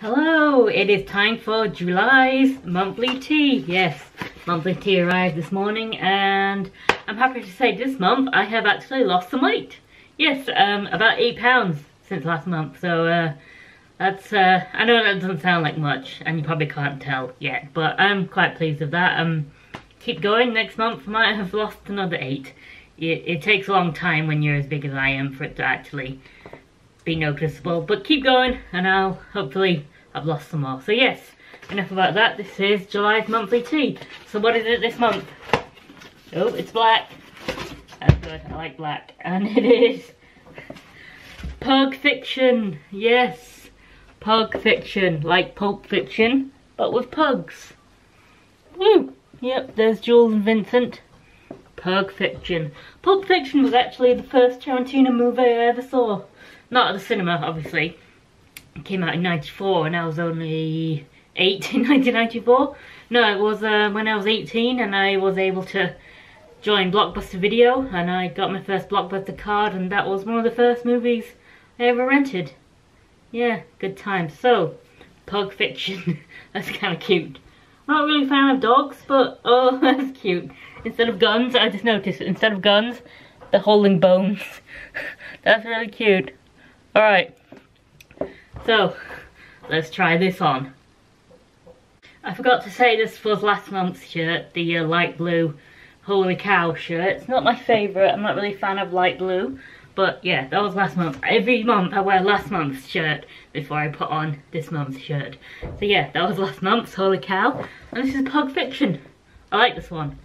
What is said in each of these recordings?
Hello, it is time for July's monthly tee. Yes, monthly tee arrived this morning and I'm happy to say this month I have actually lost some weight. Yes, um, about eight pounds since last month. So uh, that's, uh, I know that doesn't sound like much and you probably can't tell yet, but I'm quite pleased with that. Um, keep going, next month I might have lost another eight. It, it takes a long time when you're as big as I am for it to actually be noticeable. But keep going and I'll hopefully I've lost some more. So yes, enough about that. This is July's monthly tee. So what is it this month? Oh, it's black. That's good. I like black. And it is Pug Fiction. Yes. Pug Fiction. Like Pulp Fiction, but with pugs. Woo! Yep, there's Jules and Vincent. Pug Fiction. Pulp Fiction was actually the first Tarantino movie I ever saw. Not at the cinema, obviously. It came out in 94 and I was only 8 in 1994. No, it was uh, when I was 18 and I was able to join Blockbuster Video and I got my first Blockbuster card and that was one of the first movies I ever rented. Yeah, good times. So, Pug Fiction. that's kind of cute. I'm not really a fan of dogs, but oh, that's cute. Instead of guns, I just noticed, instead of guns, they're holding bones. that's really cute. Alright, so let's try this on. I forgot to say this was last month's shirt, the uh, light blue Holy Cow shirt. It's not my favourite, I'm not really a fan of light blue. But yeah, that was last month. Every month I wear last month's shirt before I put on this month's shirt. So yeah, that was last month's Holy Cow. And this is Pug Fiction. I like this one.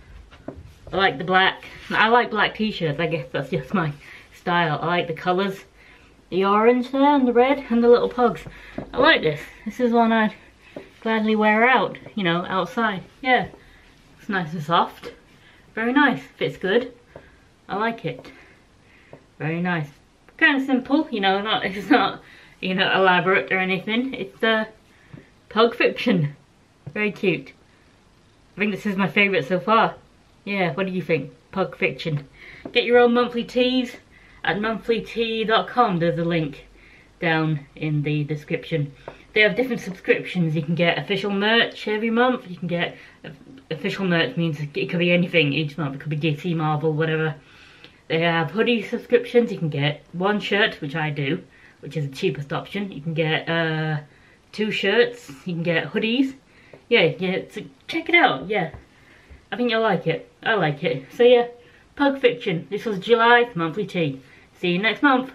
I like the black. I like black t-shirts, I guess that's just my style. I like the colours the orange there and the red and the little pugs. I like this. This is one I'd gladly wear out, you know, outside. Yeah, it's nice and soft. Very nice, fits good. I like it. Very nice. Kind of simple, you know, not it's not, you know, elaborate or anything. It's uh, Pug Fiction. Very cute. I think this is my favourite so far. Yeah, what do you think? Pug Fiction. Get your own monthly tees at monthlytee.com. There's a link down in the description. They have different subscriptions. You can get official merch every month. You can get official merch means it could be anything each month. It could be DC, Marvel, whatever. They have hoodie subscriptions. You can get one shirt, which I do, which is the cheapest option. You can get uh, two shirts. You can get hoodies. Yeah, yeah. So check it out. Yeah, I think you'll like it. I like it. So yeah, Pug Fiction. This was July monthly tee. See you next month.